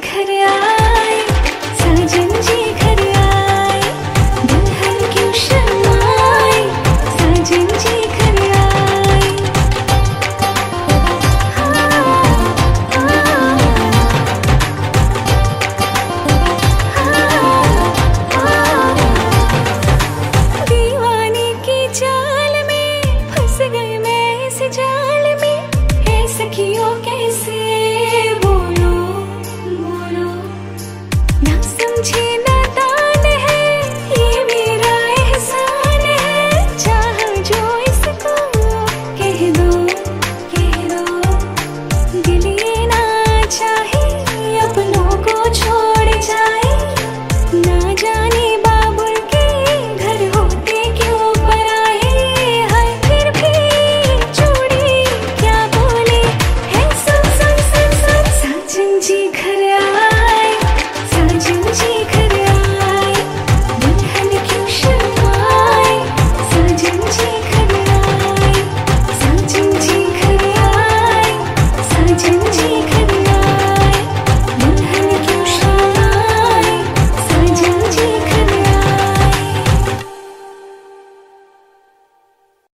घर